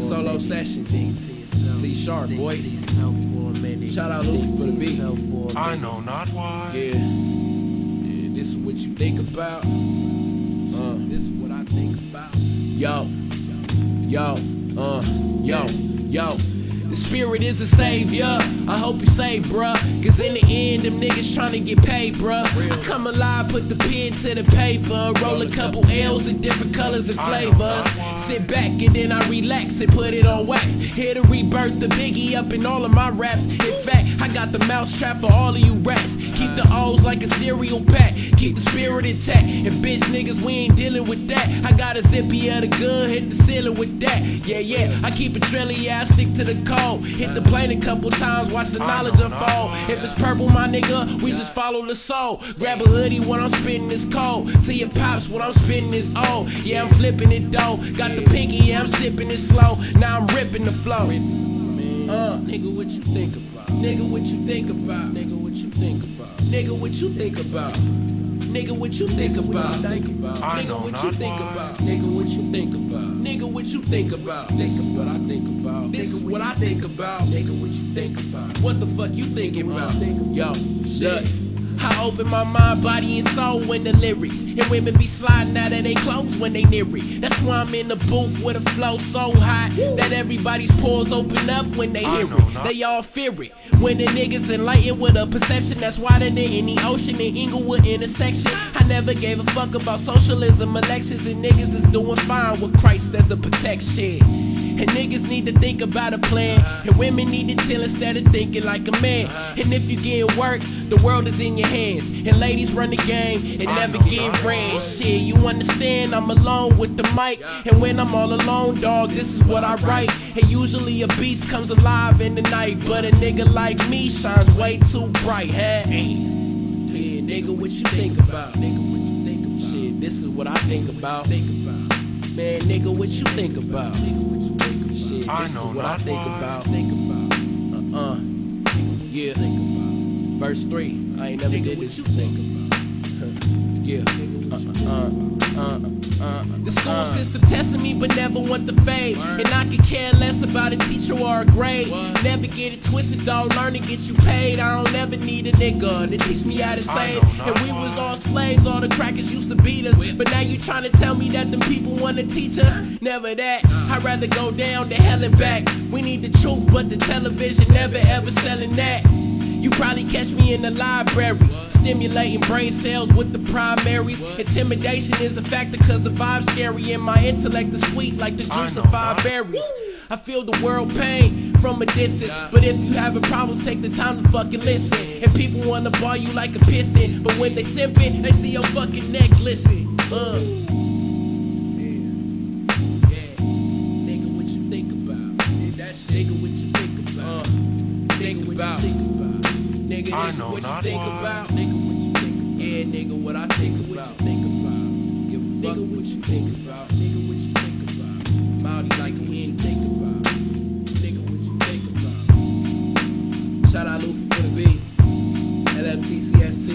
Solo sessions. C sharp, boy. Shout out Luffy for the beat. I know not why. Yeah. Yeah, this is what you think about. Uh, this is what I think about. Yo. Yo. Uh, yo. Yo. The spirit is a savior. I hope you say, bruh. Cause in the end, them niggas tryna get paid, bruh. I come alive, put the pen to the paper. Roll a couple L's in different colors and flavors. Sit back and then I relax and put it on wax. Here to rebirth the biggie up in all of my raps. In fact, I got the mouse trap for all of you rats. Keep the O's like a cereal pack. Keep the spirit intact. And bitch niggas, we ain't dealing with that. I got a zippy of the gun, hit the ceiling with that. Yeah, yeah, I keep it trilly, yeah, I stick to the code. Hit the plane a couple times, watch the knowledge unfold. If it's purple, my nigga, we just follow the soul. Grab a hoodie when I'm spitting this cold. To your pops when I'm spitting this old. Yeah, I'm flipping it though. Got the pinky, yeah, I'm sipping it slow. Now I'm ripping the flow. Uh, nigga, what you think about? Nigga, what you think about? Nigga, what you think about? Nigga, what you think about? Nigga, what you think about? Think about. Nigga, what you think about? Nigga, what you think about? Nigga, what you think about? This is what I think about. This is what I think about. Nigga, what you think about? What the fuck you thinking about? Yo, look. I open my mind, body, and soul when the lyrics. And women be sliding out of their clothes when they near it. That's why I'm in the booth with a flow so hot that everybody's pores open up when they hear it. They all fear it. When the niggas enlightened with a perception that's wider than any ocean in Inglewood intersection. I never gave a fuck about socialism, elections, and niggas is doing fine with Christ as a protection. And niggas need to think about a plan. And women need to chill instead of thinking like a man. And if you get work, the world is in your hands. And ladies run the game and never get ran. Shit, you understand? I'm alone with the mic. And when I'm all alone, dog, this is what I write. And usually a beast comes alive in the night. But a nigga like me shines way too bright, huh? Yeah, nigga, what you think about? Nigga, what you think about? Shit, this is what I think about. Think about. Man, nigga, what you think about? Nigga, what you Shit, I this is what I think why. about. Think about. Uh uh. Yeah. Think about. Verse three. I ain't never did this. You think about? yeah. Uh uh uh uh. Uh, the school system testing me, but never want the fade. And I could care less about a teacher or a grade. Never get it twisted, dog. Learn to get you paid. I don't ever need a nigga to teach me how to save. And we was all slaves, all the crackers used to beat us. But now you trying to tell me that them people wanna teach us? Never that. I'd rather go down to hell and back. We need the truth, but the television never ever selling that. Catch me in the library, stimulating brain cells with the primaries. Intimidation is a factor cause the vibe's scary and my intellect is sweet like the juice of five berries. I feel the world pain from a distance, but if you having problems, take the time to fucking listen. And people wanna bar you like a piston, but when they simping, they see your fucking neck glisten. Uh. Nigga, what you think about? Nigga, what you think about? think about? Nigga, what you think about? Nigga, I this is know what you not think why. about. Nigga, what you think about? Yeah, nigga, what I think about. What you think about? Give a fuck what you think about. Nigga, what you think about? Mouty like a hen think about. Nigga, what you think about? Shout out Luffy for the beat. LFTCST.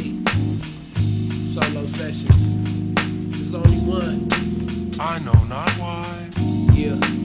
Solo sessions. There's only one. I know not why. Yeah.